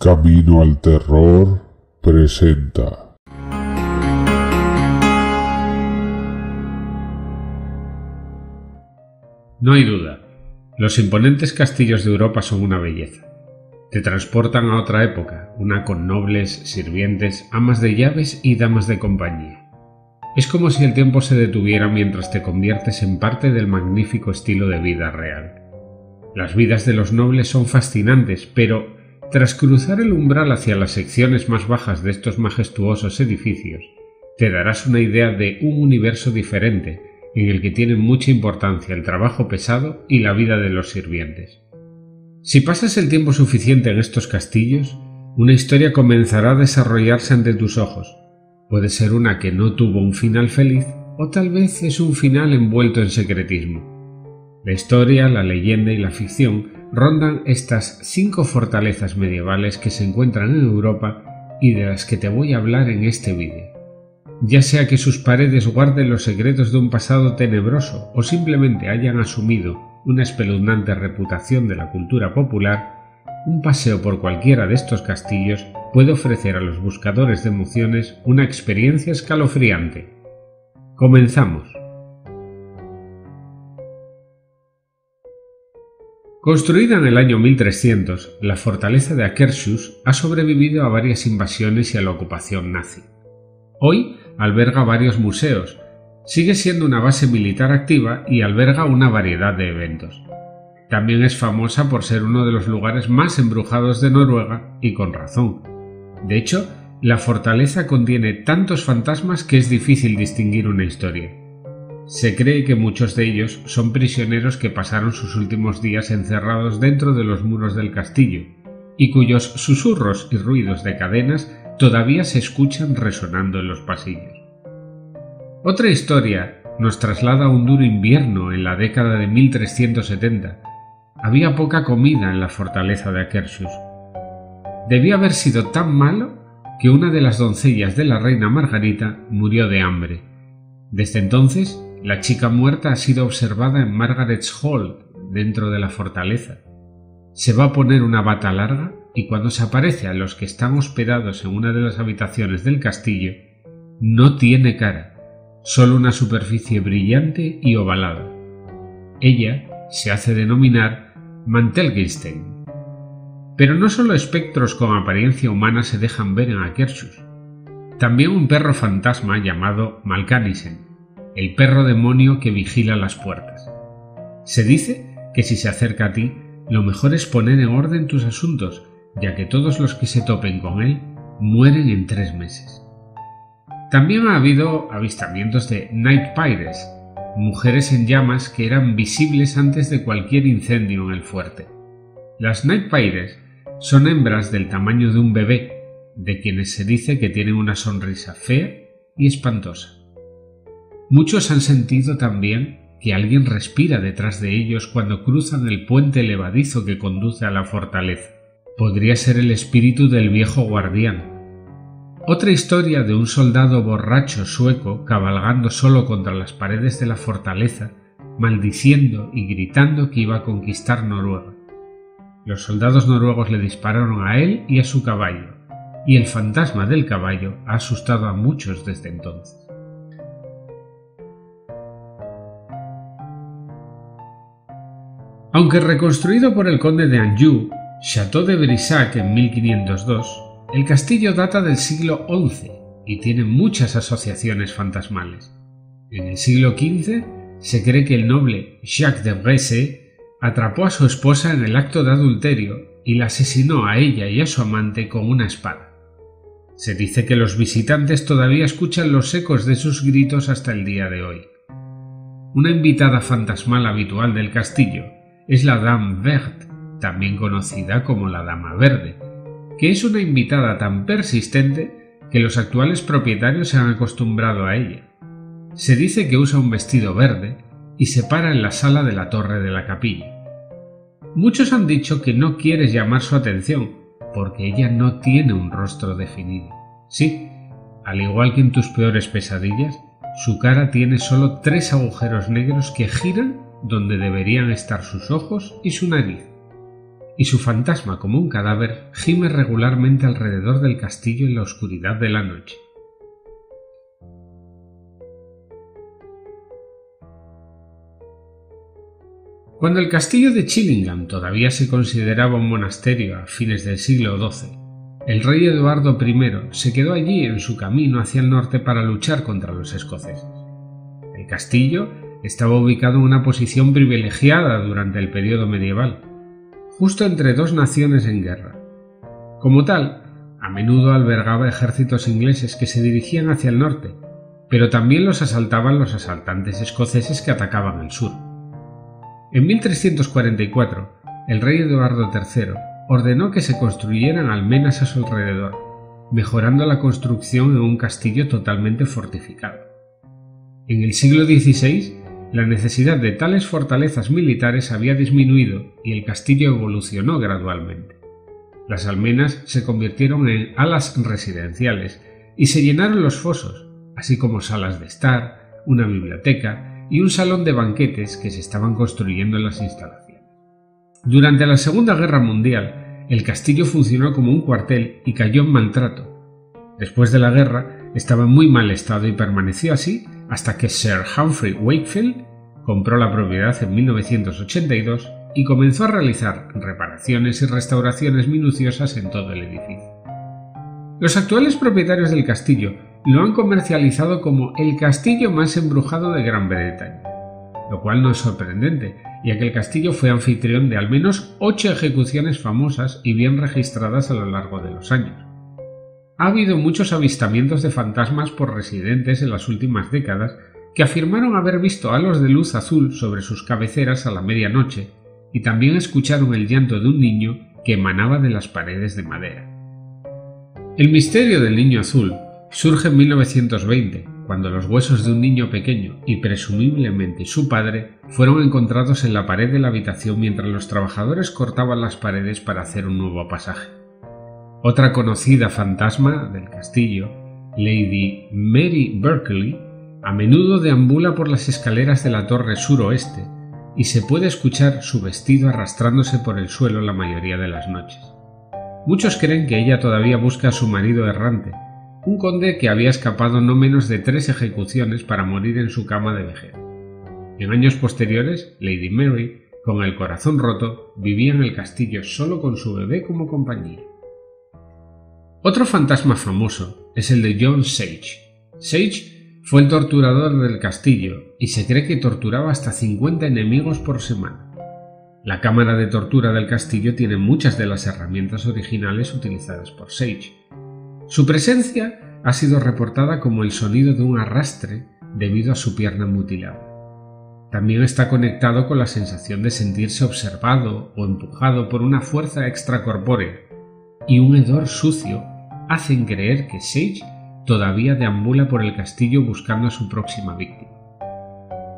Camino al Terror presenta. No hay duda, los imponentes castillos de Europa son una belleza. Te transportan a otra época, una con nobles, sirvientes, amas de llaves y damas de compañía. Es como si el tiempo se detuviera mientras te conviertes en parte del magnífico estilo de vida real. Las vidas de los nobles son fascinantes, pero tras cruzar el umbral hacia las secciones más bajas de estos majestuosos edificios, te darás una idea de un universo diferente en el que tienen mucha importancia el trabajo pesado y la vida de los sirvientes. Si pasas el tiempo suficiente en estos castillos, una historia comenzará a desarrollarse ante tus ojos. Puede ser una que no tuvo un final feliz o tal vez es un final envuelto en secretismo. La historia, la leyenda y la ficción rondan estas cinco fortalezas medievales que se encuentran en Europa y de las que te voy a hablar en este vídeo. Ya sea que sus paredes guarden los secretos de un pasado tenebroso o simplemente hayan asumido una espeluznante reputación de la cultura popular, un paseo por cualquiera de estos castillos puede ofrecer a los buscadores de emociones una experiencia escalofriante. Comenzamos. Construida en el año 1300, la fortaleza de Akershus ha sobrevivido a varias invasiones y a la ocupación nazi. Hoy alberga varios museos, sigue siendo una base militar activa y alberga una variedad de eventos. También es famosa por ser uno de los lugares más embrujados de Noruega y con razón. De hecho, la fortaleza contiene tantos fantasmas que es difícil distinguir una historia. Se cree que muchos de ellos son prisioneros que pasaron sus últimos días encerrados dentro de los muros del castillo, y cuyos susurros y ruidos de cadenas todavía se escuchan resonando en los pasillos. Otra historia nos traslada a un duro invierno en la década de 1370. Había poca comida en la fortaleza de Akershus. Debía haber sido tan malo que una de las doncellas de la reina Margarita murió de hambre. Desde entonces, la chica muerta ha sido observada en Margaret's Hall, dentro de la fortaleza. Se va a poner una bata larga y cuando se aparece a los que están hospedados en una de las habitaciones del castillo, no tiene cara, solo una superficie brillante y ovalada. Ella se hace denominar Mantelgeisten. Pero no solo espectros con apariencia humana se dejan ver en Akershus. También un perro fantasma llamado Malkanisen, el perro demonio que vigila las puertas. Se dice que si se acerca a ti, lo mejor es poner en orden tus asuntos, ya que todos los que se topen con él mueren en tres meses. También ha habido avistamientos de Night Pirates, mujeres en llamas que eran visibles antes de cualquier incendio en el fuerte. Las Night Pirates son hembras del tamaño de un bebé, de quienes se dice que tienen una sonrisa fea y espantosa. Muchos han sentido también que alguien respira detrás de ellos cuando cruzan el puente levadizo que conduce a la fortaleza. Podría ser el espíritu del viejo guardián. Otra historia de un soldado borracho sueco cabalgando solo contra las paredes de la fortaleza, maldiciendo y gritando que iba a conquistar Noruega. Los soldados noruegos le dispararon a él y a su caballo, y el fantasma del caballo ha asustado a muchos desde entonces. Aunque reconstruido por el conde de Anjou, Château de Brissac en 1502, el castillo data del siglo XI y tiene muchas asociaciones fantasmales. En el siglo XV se cree que el noble Jacques de Bresse atrapó a su esposa en el acto de adulterio y la asesinó a ella y a su amante con una espada. Se dice que los visitantes todavía escuchan los ecos de sus gritos hasta el día de hoy. Una invitada fantasmal habitual del castillo es la Dame Verte, también conocida como la Dama Verde, que es una invitada tan persistente que los actuales propietarios se han acostumbrado a ella. Se dice que usa un vestido verde y se para en la sala de la torre de la capilla. Muchos han dicho que no quieres llamar su atención, porque ella no tiene un rostro definido. Sí, al igual que en tus peores pesadillas, su cara tiene solo tres agujeros negros que giran donde deberían estar sus ojos y su nariz. y su fantasma como un cadáver gime regularmente alrededor del castillo en la oscuridad de la noche. Cuando el castillo de Chillingham todavía se consideraba un monasterio a fines del siglo XII, el rey Eduardo I se quedó allí en su camino hacia el norte para luchar contra los escoceses. El castillo estaba ubicado en una posición privilegiada durante el periodo medieval, justo entre dos naciones en guerra. Como tal, a menudo albergaba ejércitos ingleses que se dirigían hacia el norte, pero también los asaltaban los asaltantes escoceses que atacaban el sur. En 1344, el rey Eduardo III ordenó que se construyeran almenas a su alrededor, mejorando la construcción en un castillo totalmente fortificado. En el siglo XVI, la necesidad de tales fortalezas militares había disminuido y el castillo evolucionó gradualmente. Las almenas se convirtieron en alas residenciales y se llenaron los fosos, así como salas de estar, una biblioteca y un salón de banquetes que se estaban construyendo en las instalaciones. Durante la Segunda Guerra Mundial, el castillo funcionó como un cuartel y cayó en maltrato. Después de la guerra, estaba en muy mal estado y permaneció así hasta que Sir Humphrey Wakefield compró la propiedad en 1982 y comenzó a realizar reparaciones y restauraciones minuciosas en todo el edificio. Los actuales propietarios del castillo lo han comercializado como el castillo más embrujado de Gran Bretaña, lo cual no es sorprendente, ya que el castillo fue anfitrión de al menos ocho ejecuciones famosas y bien registradas a lo largo de los años. Ha habido muchos avistamientos de fantasmas por residentes en las últimas décadas que afirmaron haber visto halos de luz azul sobre sus cabeceras a la medianoche y también escucharon el llanto de un niño que emanaba de las paredes de madera. El misterio del niño azul surge en 1920, cuando los huesos de un niño pequeño y presumiblemente su padre fueron encontrados en la pared de la habitación mientras los trabajadores cortaban las paredes para hacer un nuevo pasaje. Otra conocida fantasma del castillo, Lady Mary Berkeley, a menudo deambula por las escaleras de la torre suroeste y se puede escuchar su vestido arrastrándose por el suelo la mayoría de las noches. Muchos creen que ella todavía busca a su marido errante, un conde que había escapado no menos de tres ejecuciones para morir en su cama de vejez. En años posteriores, Lady Mary, con el corazón roto, vivía en el castillo solo con su bebé como compañía. Otro fantasma famoso es el de John Sage. Sage fue el torturador del castillo y se cree que torturaba hasta 50 enemigos por semana. La cámara de tortura del castillo tiene muchas de las herramientas originales utilizadas por Sage, su presencia ha sido reportada como el sonido de un arrastre debido a su pierna mutilada. También está conectado con la sensación de sentirse observado o empujado por una fuerza extracorpórea, y un hedor sucio hacen creer que Sage todavía deambula por el castillo buscando a su próxima víctima.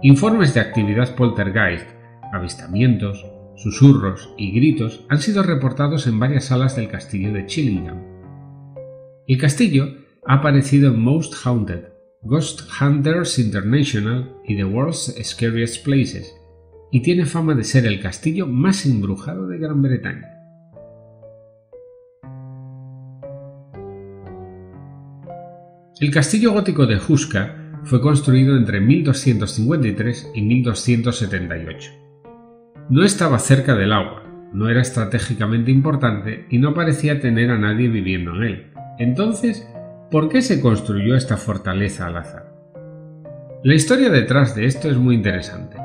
Informes de actividad poltergeist, avistamientos, susurros y gritos han sido reportados en varias salas del castillo de Chillingham, el castillo ha aparecido en Most Haunted, Ghost Hunters International y The World's Scariest Places, y tiene fama de ser el castillo más embrujado de Gran Bretaña. El castillo gótico de Huska fue construido entre 1253 y 1278. No estaba cerca del agua, no era estratégicamente importante y no parecía tener a nadie viviendo en él. Entonces, ¿por qué se construyó esta fortaleza al azar? La historia detrás de esto es muy interesante.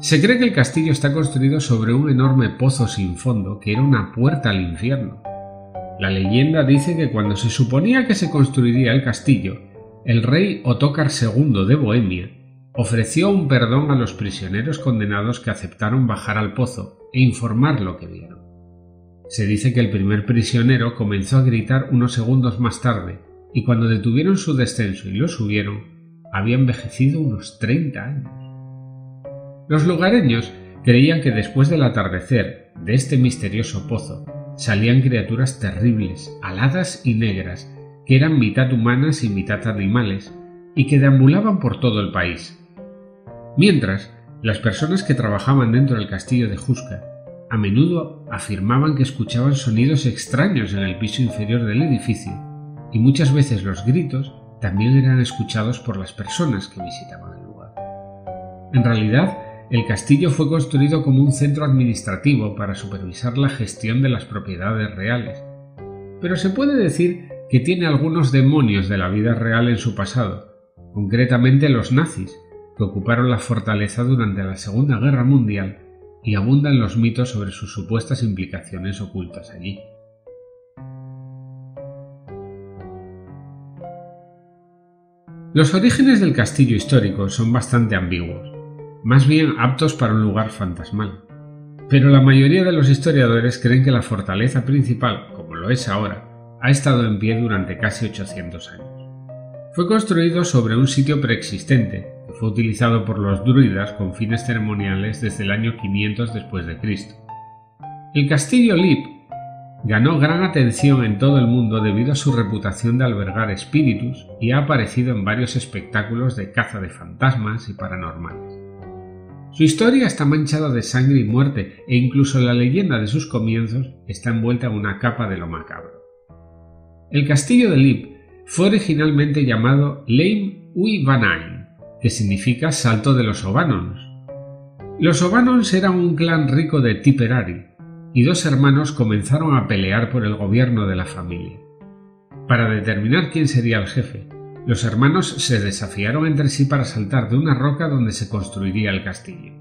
Se cree que el castillo está construido sobre un enorme pozo sin fondo que era una puerta al infierno. La leyenda dice que cuando se suponía que se construiría el castillo, el rey Otócar II de Bohemia ofreció un perdón a los prisioneros condenados que aceptaron bajar al pozo e informar lo que vieron. Se dice que el primer prisionero comenzó a gritar unos segundos más tarde, y cuando detuvieron su descenso y lo subieron, había envejecido unos 30 años. Los lugareños creían que después del atardecer de este misterioso pozo salían criaturas terribles, aladas y negras, que eran mitad humanas y mitad animales, y que deambulaban por todo el país. Mientras, las personas que trabajaban dentro del castillo de Juska a menudo afirmaban que escuchaban sonidos extraños en el piso inferior del edificio, y muchas veces los gritos también eran escuchados por las personas que visitaban el lugar. En realidad, el castillo fue construido como un centro administrativo para supervisar la gestión de las propiedades reales, pero se puede decir que tiene algunos demonios de la vida real en su pasado, concretamente los nazis, que ocuparon la fortaleza durante la Segunda Guerra Mundial y abundan los mitos sobre sus supuestas implicaciones ocultas allí. Los orígenes del castillo histórico son bastante ambiguos, más bien aptos para un lugar fantasmal. Pero la mayoría de los historiadores creen que la fortaleza principal, como lo es ahora, ha estado en pie durante casi 800 años. Fue construido sobre un sitio preexistente que fue utilizado por los druidas con fines ceremoniales desde el año 500 después de Cristo. El castillo Lip ganó gran atención en todo el mundo debido a su reputación de albergar espíritus y ha aparecido en varios espectáculos de caza de fantasmas y paranormales. Su historia está manchada de sangre y muerte e incluso la leyenda de sus comienzos está envuelta en una capa de lo macabro. El castillo de Lip fue originalmente llamado Leim Ui Vanain, que significa Salto de los Obanons. Los Obanons eran un clan rico de Tipperary, y dos hermanos comenzaron a pelear por el gobierno de la familia. Para determinar quién sería el jefe, los hermanos se desafiaron entre sí para saltar de una roca donde se construiría el castillo.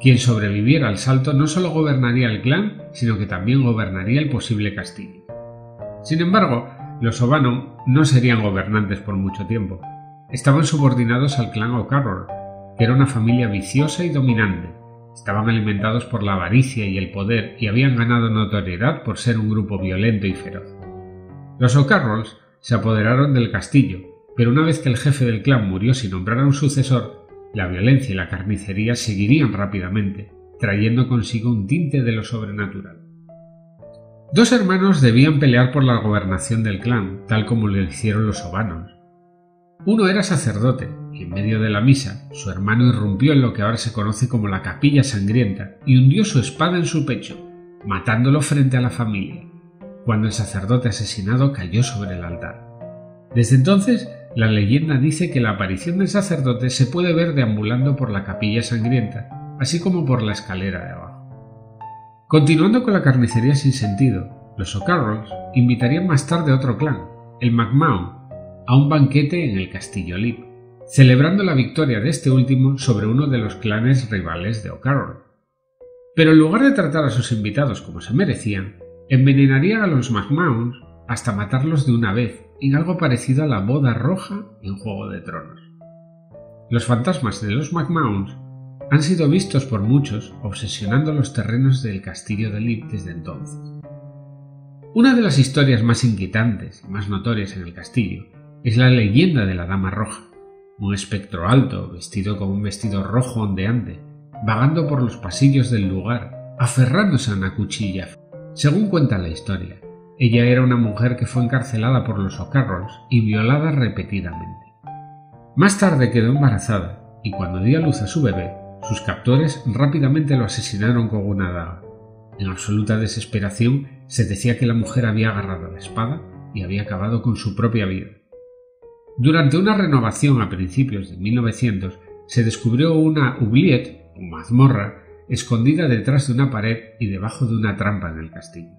Quien sobreviviera al salto no solo gobernaría el clan, sino que también gobernaría el posible castillo. Sin embargo, los O'Bannon no serían gobernantes por mucho tiempo. Estaban subordinados al clan O'Carroll, que era una familia viciosa y dominante, Estaban alimentados por la avaricia y el poder y habían ganado notoriedad por ser un grupo violento y feroz. Los O'Carrolls se apoderaron del castillo, pero una vez que el jefe del clan murió sin nombrar a un sucesor, la violencia y la carnicería seguirían rápidamente, trayendo consigo un tinte de lo sobrenatural. Dos hermanos debían pelear por la gobernación del clan, tal como lo hicieron los O'Bannon. Uno era sacerdote, y en medio de la misa, su hermano irrumpió en lo que ahora se conoce como la capilla sangrienta y hundió su espada en su pecho, matándolo frente a la familia, cuando el sacerdote asesinado cayó sobre el altar. Desde entonces, la leyenda dice que la aparición del sacerdote se puede ver deambulando por la capilla sangrienta, así como por la escalera de abajo. Continuando con la carnicería sin sentido, los O'Carrolls invitarían más tarde a otro clan, el MacMahon, a un banquete en el castillo Lip, celebrando la victoria de este último sobre uno de los clanes rivales de O'Carroll. Pero en lugar de tratar a sus invitados como se merecían, envenenaría a los McMahons hasta matarlos de una vez en algo parecido a la boda roja en Juego de Tronos. Los fantasmas de los McMahons han sido vistos por muchos obsesionando los terrenos del castillo de Lip desde entonces. Una de las historias más inquietantes y más notorias en el castillo es la leyenda de la Dama Roja, un espectro alto, vestido con un vestido rojo ondeante, vagando por los pasillos del lugar, aferrándose a una cuchilla. Según cuenta la historia, ella era una mujer que fue encarcelada por los O'Carrolls y violada repetidamente. Más tarde quedó embarazada y cuando dio a luz a su bebé, sus captores rápidamente lo asesinaron con una daga. En absoluta desesperación, se decía que la mujer había agarrado la espada y había acabado con su propia vida. Durante una renovación a principios de 1900 se descubrió una oubliette, o mazmorra, escondida detrás de una pared y debajo de una trampa en el castillo.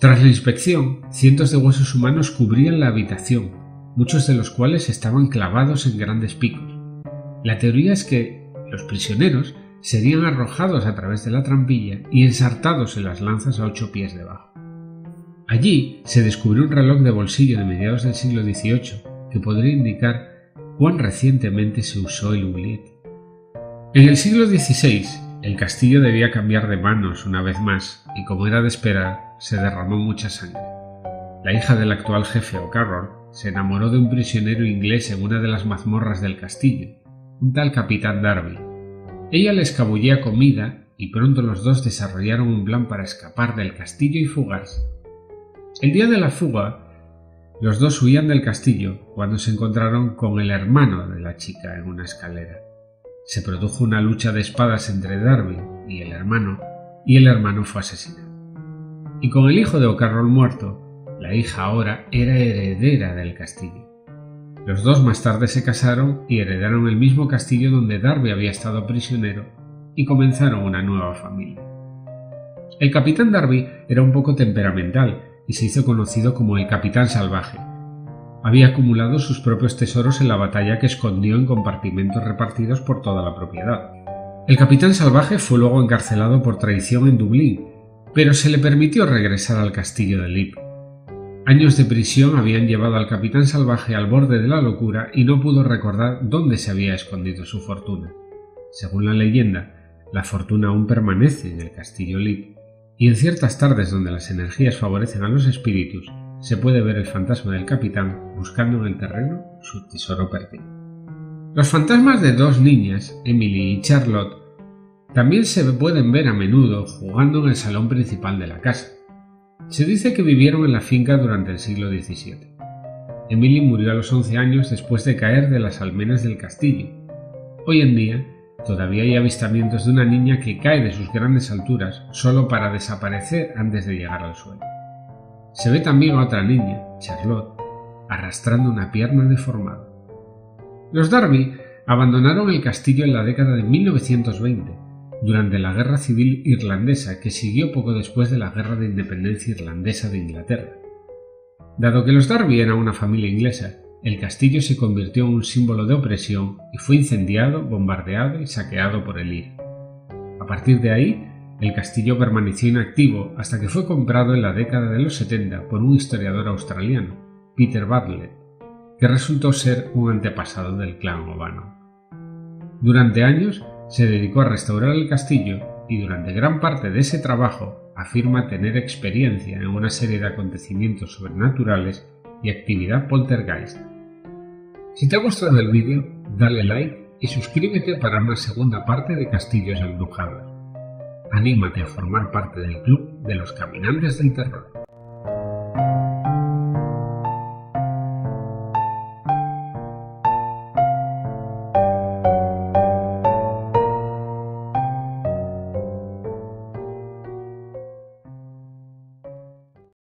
Tras la inspección, cientos de huesos humanos cubrían la habitación, muchos de los cuales estaban clavados en grandes picos. La teoría es que los prisioneros serían arrojados a través de la trampilla y ensartados en las lanzas a ocho pies debajo. Allí se descubrió un reloj de bolsillo de mediados del siglo XVIII que podría indicar cuán recientemente se usó el oubliette. En el siglo XVI, el castillo debía cambiar de manos una vez más y como era de esperar, se derramó mucha sangre. La hija del actual jefe O'Carroll se enamoró de un prisionero inglés en una de las mazmorras del castillo, un tal capitán Darby. Ella le escabullía comida y pronto los dos desarrollaron un plan para escapar del castillo y fugarse. El día de la fuga, los dos huían del castillo cuando se encontraron con el hermano de la chica en una escalera. Se produjo una lucha de espadas entre Darby y el hermano, y el hermano fue asesinado. Y con el hijo de O'Carroll muerto, la hija ahora era heredera del castillo. Los dos más tarde se casaron y heredaron el mismo castillo donde Darby había estado prisionero y comenzaron una nueva familia. El capitán Darby era un poco temperamental y se hizo conocido como el capitán salvaje. Había acumulado sus propios tesoros en la batalla que escondió en compartimentos repartidos por toda la propiedad. El capitán salvaje fue luego encarcelado por traición en Dublín, pero se le permitió regresar al castillo de Lip. Años de prisión habían llevado al capitán salvaje al borde de la locura y no pudo recordar dónde se había escondido su fortuna. Según la leyenda, la fortuna aún permanece en el castillo Lip, y en ciertas tardes donde las energías favorecen a los espíritus, se puede ver el fantasma del capitán buscando en el terreno su tesoro perdido. Los fantasmas de dos niñas, Emily y Charlotte, también se pueden ver a menudo jugando en el salón principal de la casa. Se dice que vivieron en la finca durante el siglo XVII. Emily murió a los 11 años después de caer de las almenas del castillo. Hoy en día, todavía hay avistamientos de una niña que cae de sus grandes alturas solo para desaparecer antes de llegar al suelo. Se ve también a otra niña, Charlotte, arrastrando una pierna deformada. Los Darby abandonaron el castillo en la década de 1920 durante la Guerra Civil Irlandesa que siguió poco después de la Guerra de Independencia Irlandesa de Inglaterra. Dado que los Darby eran una familia inglesa, el castillo se convirtió en un símbolo de opresión y fue incendiado, bombardeado y saqueado por el IRA. A partir de ahí, el castillo permaneció inactivo hasta que fue comprado en la década de los 70 por un historiador australiano, Peter Bartlett, que resultó ser un antepasado del clan O'Bannon. Durante años, se dedicó a restaurar el castillo y durante gran parte de ese trabajo afirma tener experiencia en una serie de acontecimientos sobrenaturales y actividad poltergeist. Si te ha gustado el vídeo, dale like y suscríbete para una segunda parte de Castillos Embrujados. Anímate a formar parte del club de los caminantes del terror.